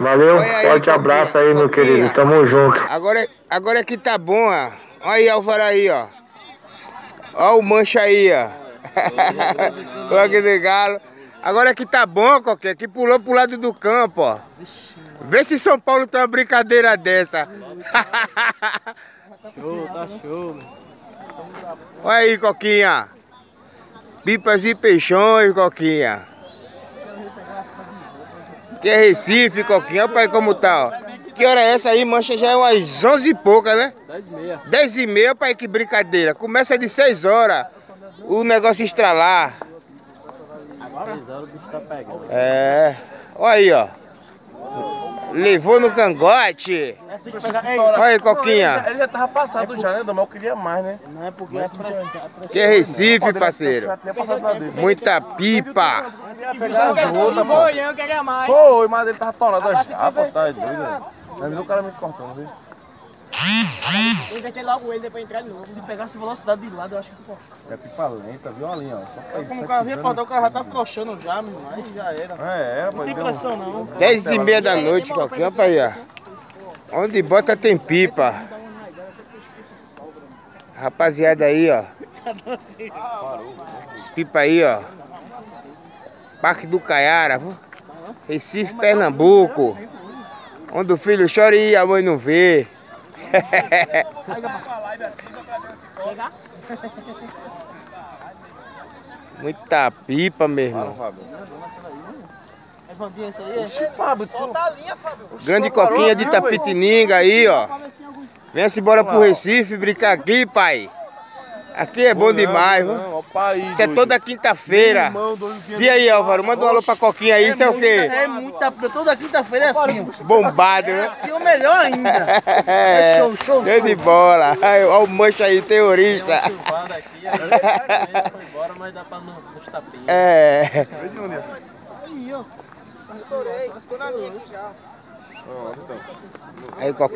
Valeu, aí, forte abraço aí, meu querido. Tamo junto. Agora, agora é que tá bom, ó. Olha aí, Álvaro aí, ó. Olha o mancha aí, ó. Olha aquele galo. Agora é que tá bom, qualquer que pulou pro lado do campo, ó. Vê se São Paulo tem uma brincadeira dessa. show, tá show. Olha aí, Coquinha. Pipas e peixões, Coquinha. Que é Recife, Coquinha. Olha aí como tá, ó. Que hora é essa aí, mancha? Já é umas 11 e pouca, né? 10 e meia. 10 e meia, pai, que brincadeira. Começa de 6 horas o negócio estralar. Agora 6 horas o bicho tá pegando. É. Olha aí, ó. Levou no cangote. Olha aí, Coquinha. Ele, já, ele já tava passado já, né, Dom? Eu queria mais, né? Não é porque é pressão. Que é Recife, parceiro. Muita pipa. Foi, mas ele tava torado já, pô, tá doido. Mas o cara me cortando, viu? Eu inventei logo ele depois entrar de novo. Se pegasse velocidade de lado, eu acho que ficou. É pipa lenta, viu ali, ó. Só é como o cara vinha cortar, o cara já tá flochando já, meu irmão. Aí já era. É, era, Não tem pressão não. 10 e meia da noite, qualquer pra aí, ó. Onde bota tem pipa. Rapaziada aí, ó. Os pipa aí, ó. Parque do Caiara, viu? Recife, Pernambuco. Onde o filho chora e a mãe não vê. Muita pipa, meu irmão. É Vandinha isso aí? Oxi, Fábio, Solta a linha, Fábio. Grande coquinha de Tapitininga aí, ó. Venha-se embora pro Recife brincar aqui, pai. Aqui é bom demais, viu? Isso é toda quinta-feira. E aí, Álvaro, manda um alô pra Coquinha aí, isso é o quê? É muita, toda quinta-feira é assim. Bombado, É né? assim ou melhor ainda. É, show, show, show de bola. Olha o mancha aí, terrorista. Chuvada aqui, agora foi embora, mas dá pra não, nos tapinhos. É. Aí, ó. Estourei, ficou na minha aqui já. Aí, Coquinha.